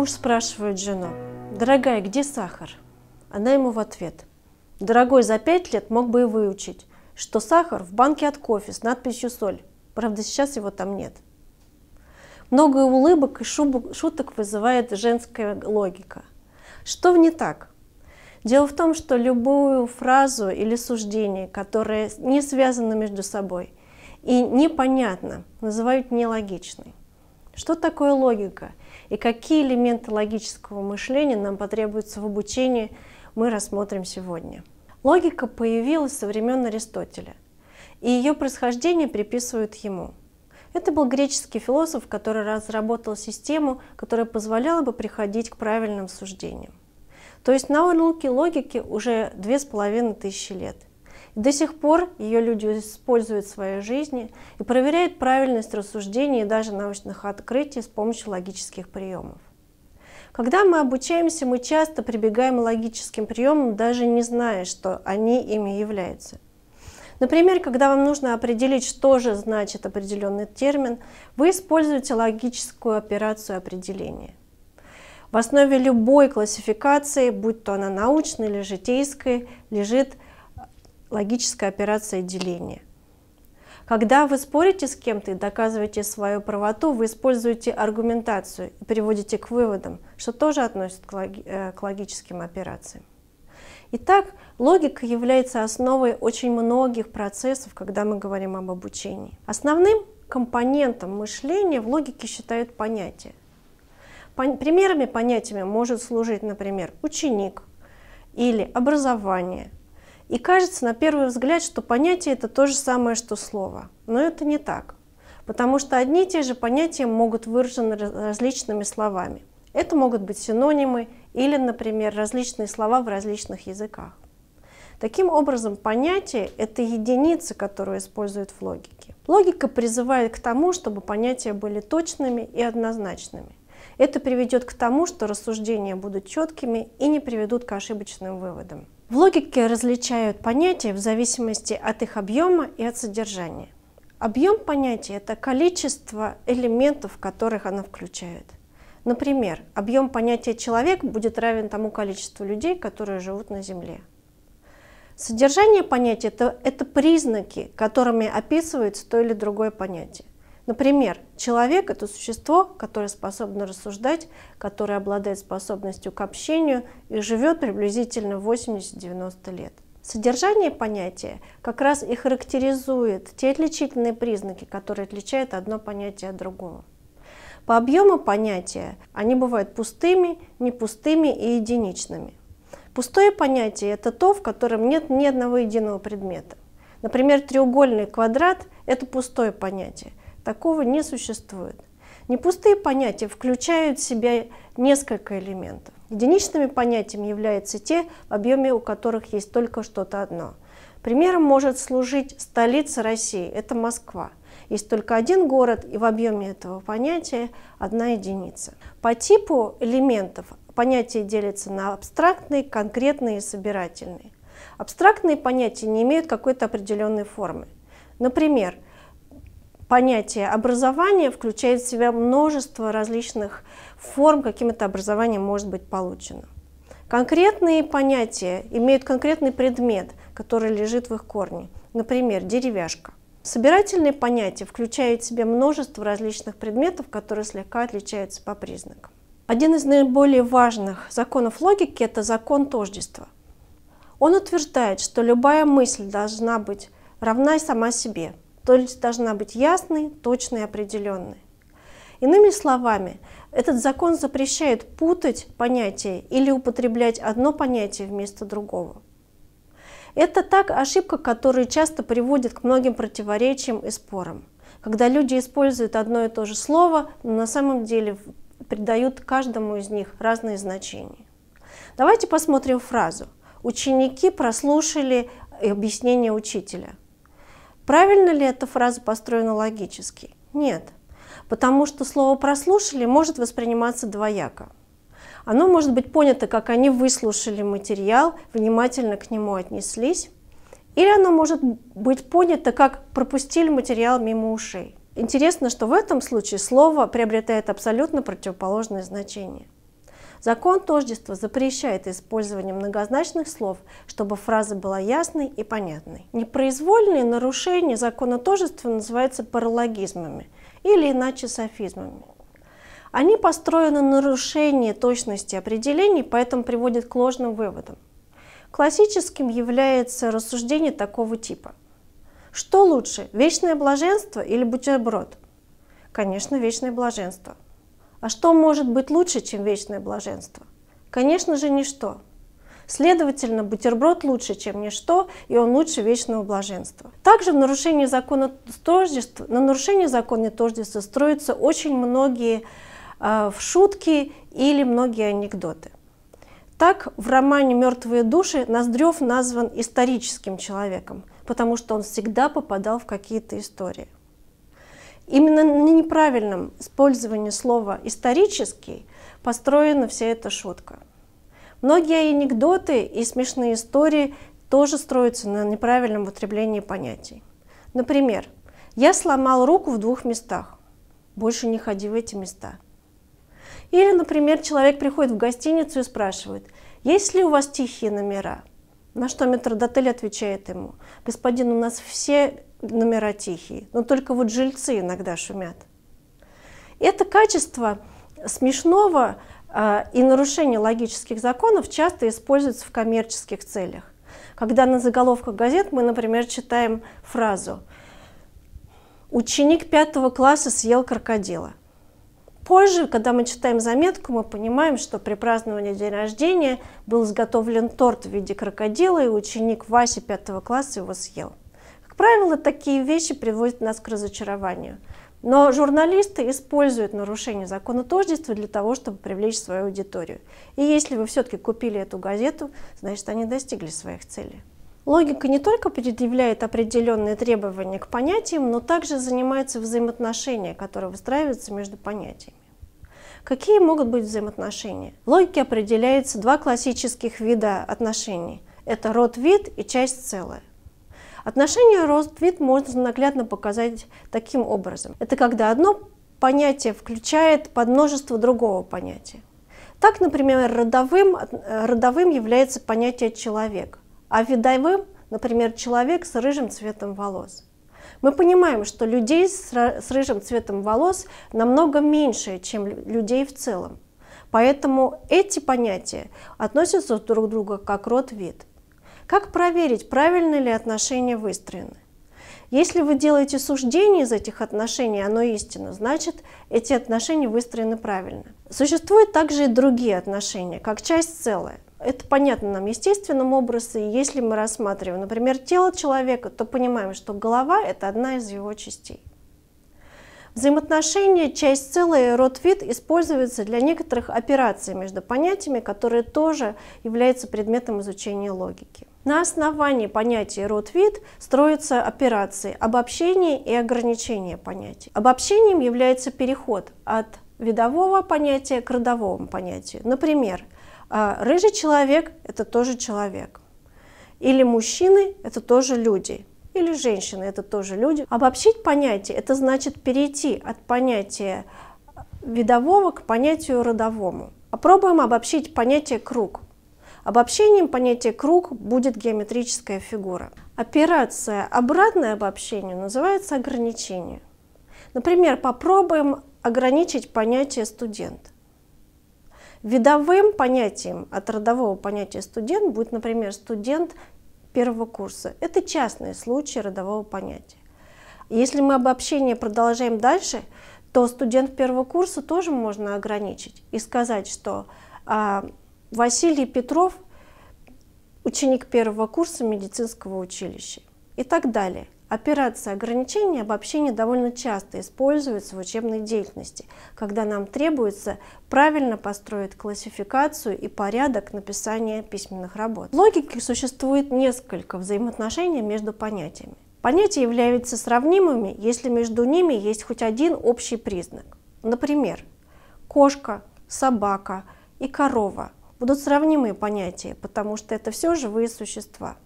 Муж спрашивает жену, «Дорогая, где сахар?» Она ему в ответ, «Дорогой, за пять лет мог бы и выучить, что сахар в банке от кофе с надписью «соль». Правда, сейчас его там нет». Много улыбок и шуток вызывает женская логика. Что в не так? Дело в том, что любую фразу или суждение, которое не связано между собой и непонятно, называют нелогичной. Что такое логика и какие элементы логического мышления нам потребуются в обучении, мы рассмотрим сегодня. Логика появилась со времен Аристотеля, и ее происхождение приписывают ему. Это был греческий философ, который разработал систему, которая позволяла бы приходить к правильным суждениям. То есть науке логики уже две с половиной тысячи лет. До сих пор ее люди используют в своей жизни и проверяют правильность рассуждений и даже научных открытий с помощью логических приемов. Когда мы обучаемся, мы часто прибегаем к логическим приемам, даже не зная, что они ими являются. Например, когда вам нужно определить, что же значит определенный термин, вы используете логическую операцию определения. В основе любой классификации, будь то она научная или житейская, лежит логическая операция деления. Когда вы спорите с кем-то и доказываете свою правоту, вы используете аргументацию и приводите к выводам, что тоже относится э, к логическим операциям. Итак, логика является основой очень многих процессов, когда мы говорим об обучении. Основным компонентом мышления в логике считают понятия. Примерами понятиями может служить, например, ученик или образование. И кажется на первый взгляд, что понятие это то же самое, что слово. Но это не так. Потому что одни и те же понятия могут выражены различными словами. Это могут быть синонимы или, например, различные слова в различных языках. Таким образом, понятие — это единицы, которые используют в логике. Логика призывает к тому, чтобы понятия были точными и однозначными. Это приведет к тому, что рассуждения будут четкими и не приведут к ошибочным выводам. В логике различают понятия в зависимости от их объема и от содержания. Объем понятия – это количество элементов, которых она включает. Например, объем понятия «человек» будет равен тому количеству людей, которые живут на Земле. Содержание понятия это, – это признаки, которыми описывается то или другое понятие. Например, человек – это существо, которое способно рассуждать, которое обладает способностью к общению и живет приблизительно 80-90 лет. Содержание понятия как раз и характеризует те отличительные признаки, которые отличают одно понятие от другого. По объему понятия они бывают пустыми, непустыми и единичными. Пустое понятие – это то, в котором нет ни одного единого предмета. Например, треугольный квадрат – это пустое понятие. Такого не существует. Непустые понятия включают в себя несколько элементов. Единичными понятиями являются те, в объеме у которых есть только что-то одно. Примером может служить столица России, это Москва. Есть только один город, и в объеме этого понятия одна единица. По типу элементов понятия делятся на абстрактные, конкретные и собирательные. Абстрактные понятия не имеют какой-то определенной формы. Например, понятие образования включает в себя множество различных форм, каким это образование может быть получено. Конкретные понятия имеют конкретный предмет, который лежит в их корне. Например, деревяшка. Собирательные понятия включают в себя множество различных предметов, которые слегка отличаются по признакам. Один из наиболее важных законов логики – это закон тождества. Он утверждает, что любая мысль должна быть равна сама себе – то есть должна быть ясной, точной определенной. Иными словами, этот закон запрещает путать понятия или употреблять одно понятие вместо другого. Это так ошибка, которая часто приводит к многим противоречиям и спорам. Когда люди используют одно и то же слово, но на самом деле придают каждому из них разные значения. Давайте посмотрим фразу. Ученики прослушали объяснение учителя. Правильно ли эта фраза построена логически? Нет, потому что слово «прослушали» может восприниматься двояко. Оно может быть понято, как они выслушали материал, внимательно к нему отнеслись, или оно может быть понято, как пропустили материал мимо ушей. Интересно, что в этом случае слово приобретает абсолютно противоположное значение. Закон тождества запрещает использование многозначных слов, чтобы фраза была ясной и понятной. Непроизвольные нарушения закона тождества называются паралогизмами или иначе софизмами. Они построены на нарушении точности определений, поэтому приводят к ложным выводам. Классическим является рассуждение такого типа. Что лучше, вечное блаженство или бутерброд? Конечно, вечное блаженство. А что может быть лучше, чем вечное блаженство? Конечно же, ничто. Следовательно, бутерброд лучше, чем ничто, и он лучше вечного блаженства. Также в нарушении закона тождества, на нарушении закона тождества строятся очень многие э, шутки или многие анекдоты. Так, в романе «Мертвые души» Ноздрев назван историческим человеком, потому что он всегда попадал в какие-то истории. Именно на неправильном использовании слова «исторический» построена вся эта шутка. Многие анекдоты и смешные истории тоже строятся на неправильном употреблении понятий. Например, «Я сломал руку в двух местах. Больше не ходи в эти места». Или, например, человек приходит в гостиницу и спрашивает, есть ли у вас тихие номера? На что метрдотель отвечает ему, господин, у нас все номера тихие, но только вот жильцы иногда шумят. Это качество смешного э, и нарушения логических законов часто используется в коммерческих целях. Когда на заголовках газет мы, например, читаем фразу «Ученик пятого класса съел крокодила». Позже, когда мы читаем заметку, мы понимаем, что при праздновании день рождения был изготовлен торт в виде крокодила, и ученик Васи пятого класса его съел правило, такие вещи приводят нас к разочарованию. Но журналисты используют нарушение закона тождества для того, чтобы привлечь свою аудиторию. И если вы все-таки купили эту газету, значит, они достигли своих целей. Логика не только предъявляет определенные требования к понятиям, но также занимается взаимоотношения, которые выстраиваются между понятиями. Какие могут быть взаимоотношения? В логике определяется два классических вида отношений. Это род-вид и часть целая. Отношение рост-вид можно наглядно показать таким образом. Это когда одно понятие включает под множество другого понятия. Так, например, родовым, родовым является понятие «человек», а видовым, например, человек с рыжим цветом волос. Мы понимаем, что людей с рыжим цветом волос намного меньше, чем людей в целом. Поэтому эти понятия относятся друг к другу как род-вид. Как проверить, правильно ли отношения выстроены? Если вы делаете суждение из этих отношений, оно истинно, значит, эти отношения выстроены правильно. Существуют также и другие отношения, как часть целая. Это понятно нам естественным образом, если мы рассматриваем, например, тело человека, то понимаем, что голова – это одна из его частей. Взаимоотношения часть целая и род-вид используются для некоторых операций между понятиями, которые тоже являются предметом изучения логики. На основании понятия род-вид строятся операции обобщения и ограничения понятий. Обобщением является переход от видового понятия к родовому понятию. Например, рыжий человек – это тоже человек. Или мужчины – это тоже люди. Или женщины – это тоже люди. Обобщить понятие – это значит перейти от понятия видового к понятию родовому. Попробуем обобщить понятие «круг». Обобщением понятия «круг» будет геометрическая фигура. Операция обратное обобщению называется ограничение. Например, попробуем ограничить понятие «студент». Видовым понятием от родового понятия «студент» будет, например, студент первого курса. Это частные случаи родового понятия. Если мы обобщение продолжаем дальше, то студент первого курса тоже можно ограничить и сказать, что а, Василий Петров, ученик первого курса медицинского училища и так далее. Операция ограничения обобщения довольно часто используется в учебной деятельности, когда нам требуется правильно построить классификацию и порядок написания письменных работ. В логике существует несколько взаимоотношений между понятиями. Понятия являются сравнимыми, если между ними есть хоть один общий признак. Например, кошка, собака и корова – будут сравнимые понятия, потому что это все живые существа.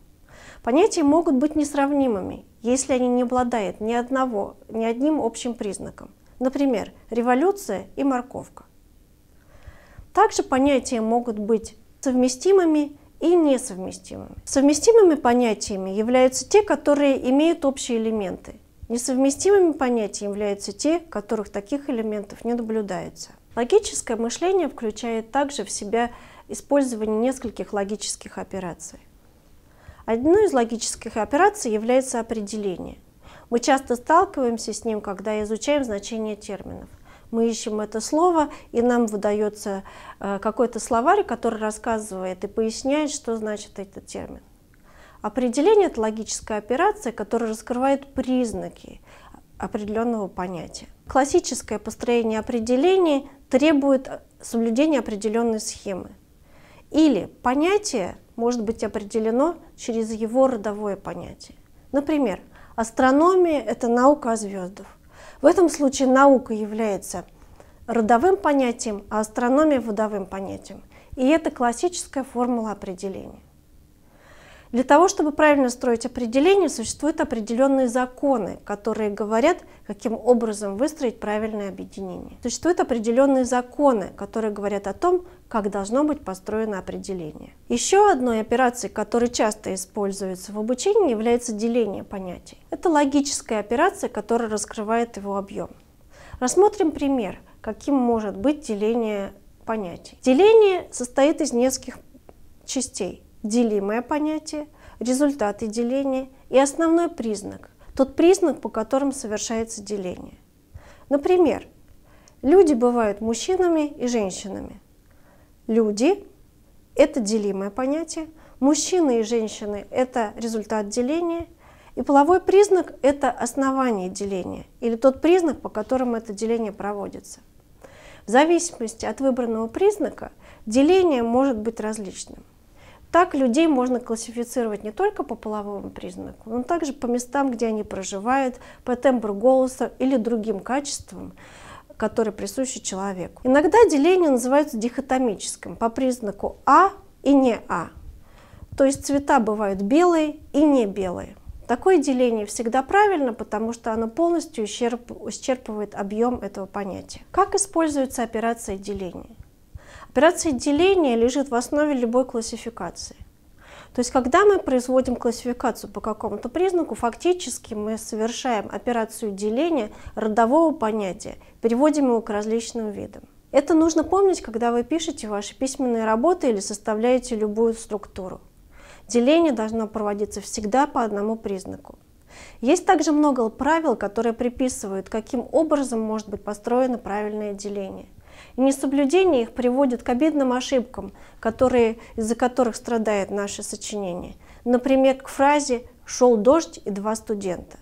Понятия могут быть несравнимыми, если они не обладают ни, одного, ни одним общим признаком. Например, революция и морковка. Также понятия могут быть совместимыми и несовместимыми. Совместимыми понятиями являются те, которые имеют общие элементы. Несовместимыми понятиями являются те, которых таких элементов не наблюдается. Логическое мышление включает также в себя использование нескольких логических операций. Одной из логических операций является определение. Мы часто сталкиваемся с ним, когда изучаем значение терминов. Мы ищем это слово, и нам выдается э, какой-то словарь, который рассказывает и поясняет, что значит этот термин. Определение – это логическая операция, которая раскрывает признаки определенного понятия. Классическое построение определений требует соблюдения определенной схемы. Или понятие может быть определено через его родовое понятие. Например, астрономия – это наука о звездах. В этом случае наука является родовым понятием, а астрономия – водовым понятием. И это классическая формула определения. Для того, чтобы правильно строить определение, существуют определенные законы, которые говорят, каким образом выстроить правильное объединение. Существуют определенные законы, которые говорят о том, как должно быть построено определение. Еще одной операцией, которая часто используется в обучении, является деление понятий. Это логическая операция, которая раскрывает его объем. Рассмотрим пример, каким может быть деление понятий. Деление состоит из нескольких частей делимое понятие, результаты деления и основной признак, тот признак, по которому совершается деление. Например, люди бывают мужчинами и женщинами. Люди – это делимое понятие, мужчины и женщины – это результат деления, и половой признак – это основание деления, или тот признак, по которому это деление проводится. В зависимости от выбранного признака деление может быть различным. Так людей можно классифицировать не только по половому признаку, но также по местам, где они проживают, по тембру голоса или другим качествам, которые присущи человеку. Иногда деление называется дихотомическим по признаку А и не А. То есть цвета бывают белые и не белые. Такое деление всегда правильно, потому что оно полностью исчерпывает объем этого понятия. Как используется операция деления? Операция деления лежит в основе любой классификации. То есть, когда мы производим классификацию по какому-то признаку, фактически мы совершаем операцию деления родового понятия, переводим его к различным видам. Это нужно помнить, когда вы пишете ваши письменные работы или составляете любую структуру. Деление должно проводиться всегда по одному признаку. Есть также много правил, которые приписывают, каким образом может быть построено правильное деление. И несоблюдение их приводит к обидным ошибкам, которые, из-за которых страдает наше сочинение. Например, к фразе «шел дождь и два студента».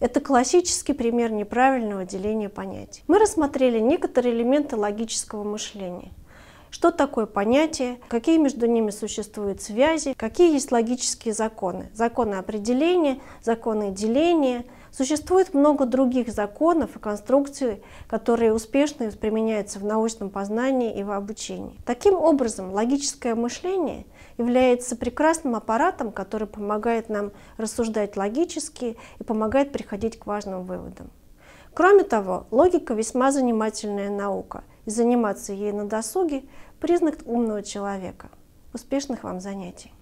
Это классический пример неправильного деления понятий. Мы рассмотрели некоторые элементы логического мышления. Что такое понятие, какие между ними существуют связи, какие есть логические законы. Законы определения, законы деления – Существует много других законов и конструкций, которые успешно применяются в научном познании и в обучении. Таким образом, логическое мышление является прекрасным аппаратом, который помогает нам рассуждать логически и помогает приходить к важным выводам. Кроме того, логика весьма занимательная наука, и заниматься ей на досуге – признак умного человека. Успешных вам занятий!